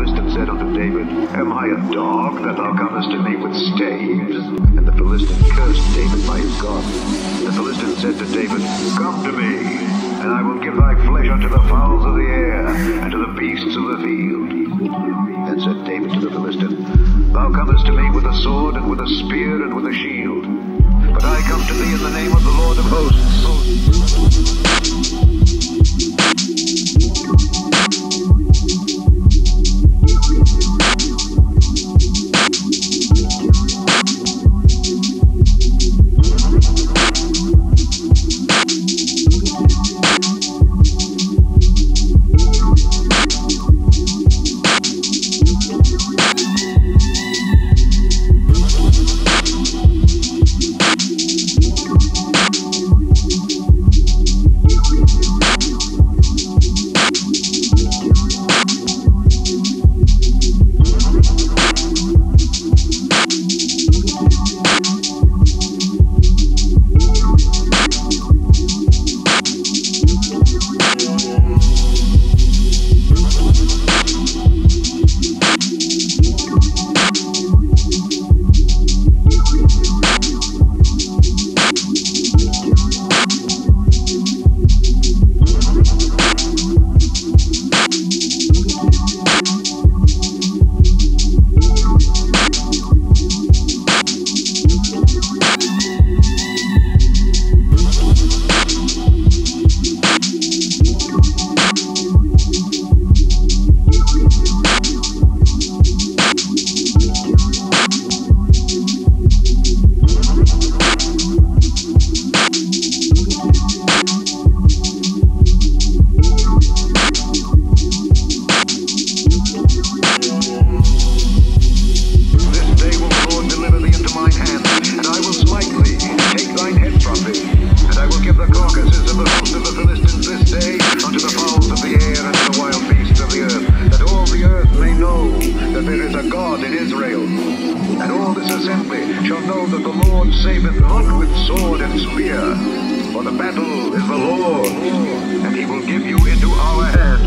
Philistine said unto David, Am I a dog that thou comest to me with staves? And the Philistine cursed David by his God. And The Philistine said to David, Come to me, and I will give thy flesh unto the fowls of the air, and to the beasts of the field. Then said David to the Philistine, Thou comest to me with a sword, and with a spear, and with a shield. But I come to thee in the name of the Lord of hosts. God in Israel. And all this assembly shall know that the Lord saveth not with sword and spear, for the battle is the Lord, and he will give you into our hand.